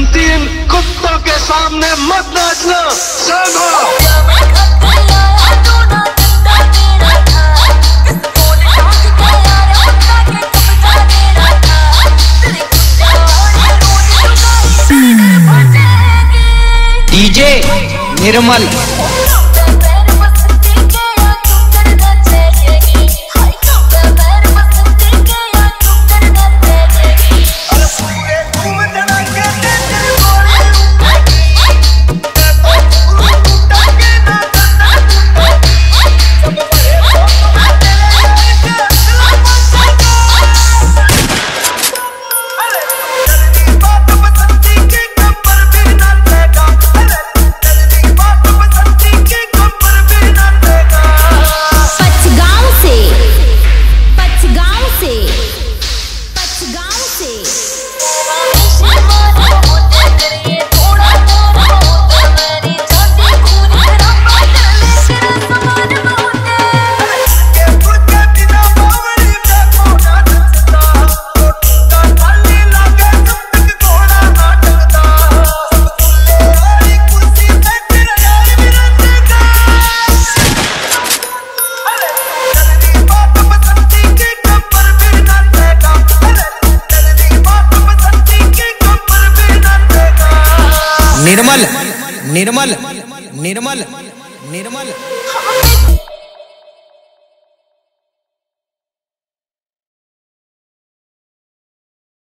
इन कुत्तों के सामने मत नाचना डीजे निर्मल। निर्मल निर्मल निर्मल निर्मल।